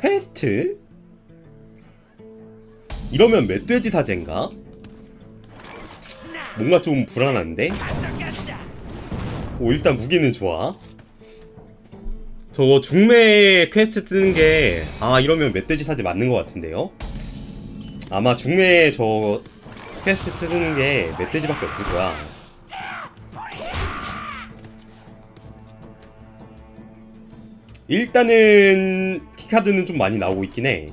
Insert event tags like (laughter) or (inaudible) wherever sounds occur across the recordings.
퀘스트? 이러면 멧돼지 사제인가? 뭔가 좀 불안한데? 오 일단 무기는 좋아 저거 중매 퀘스트 뜨는 게 아 이러면 멧돼지 사제 맞는 것 같은데요? 아마 중매 저 퀘스트 뜨는 게 멧돼지밖에 없을 거야 일단은 키카드는 좀 많이 나오고 있긴 해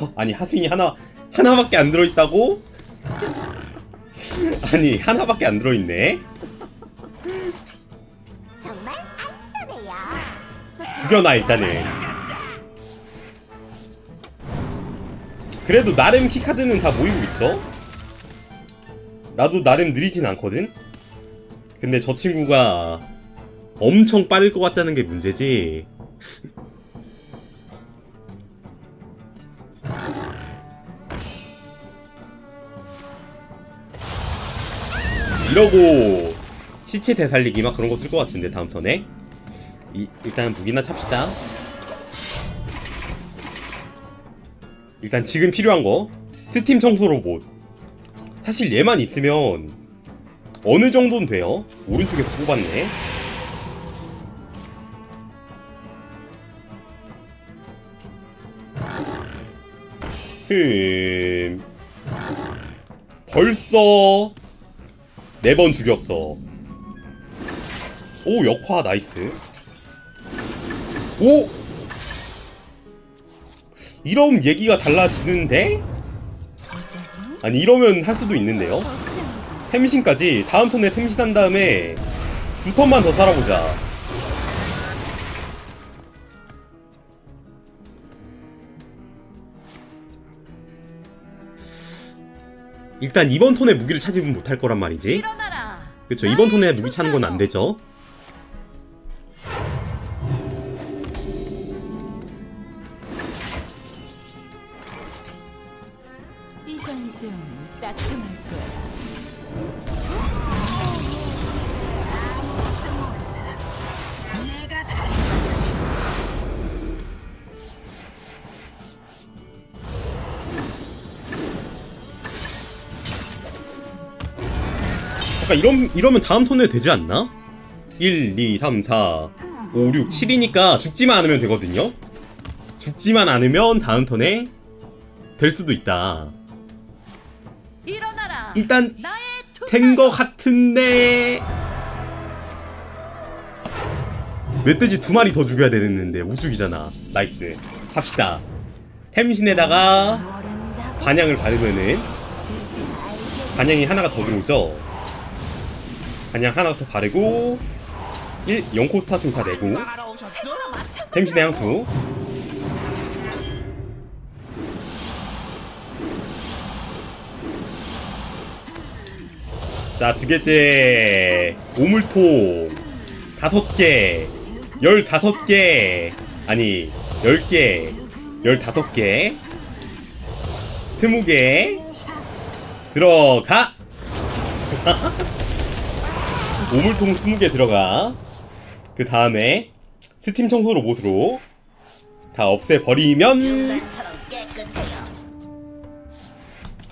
어, (laughs) 아니 하승이 하나 하나밖에 안 들어있다고? (laughs) 아니 하나밖에 안 들어있네. 죽여놔 일단은 그래도 나름 키카드는 다 모이고 있죠? 나도 나름 느리진 않거든? 근데 저 친구가 엄청 빠를 것 같다는 게 문제지 이러고 시체 되살리기 막 그런 거 쓸 것 같은데 다음 턴에. 이, 일단 무기나 찹시다. 일단 지금 필요한 거. 스팀 청소 로봇 사실 얘만 있으면 어느 정도는 돼요. 오른쪽에서 뽑았네. 흠. 벌써 네 번 죽였어. 오 역화 나이스. 오! 이러면 얘기가 달라지는데? 아니 이러면 할 수도 있는데요? 템신까지 다음 턴에 템신한 다음에 두 턴만 더 살아보자 일단 이번 턴에 무기를 찾으면 못할 거란 말이지. 그쵸 이번 턴에 무기 찾는 건 안 되죠 이건 좀 따끔할 거야. 잠깐 이러, 이러면 다음 턴에 되지 않나? 1, 2, 3, 4, 5, 6, 7이니까 죽지만 않으면 되거든요? 죽지만 않으면 다음 턴에 될 수도 있다. 일단 나의 투. 된거 같은데 멧돼지 두 마리 더 죽여야 되는데 못 죽이잖아 nice 합시다 햄신에다가 반향을 바르면은 반향이 하나가 더 들어오죠 반향 하나 더 바르고 1, 0코 스타팅 다 내고 햄신의 향수 자, 두 개째. 오물통. 다섯 개. 열다섯 개. 아니, 열 개. 열다섯 개. 스무 개. 들어가! (laughs) 오물통 스무 개 들어가. 그 다음에, 스팀 청소 로봇으로 다 없애버리면,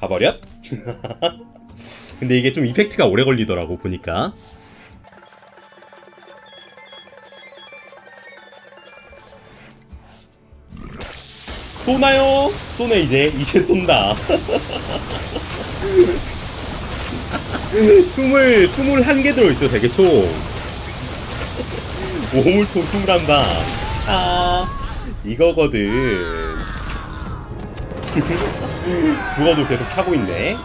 가버렸? (laughs) 근데 이게 좀 이펙트가 오래 걸리더라고 보니까 쏘나요? 쏘네 이제 이제 쏜다 (laughs) 스물 스물한 개 들어있죠 되게 총. 오물통 스물한 방아 이거거든. (laughs) 죽어도 계속 타고 있네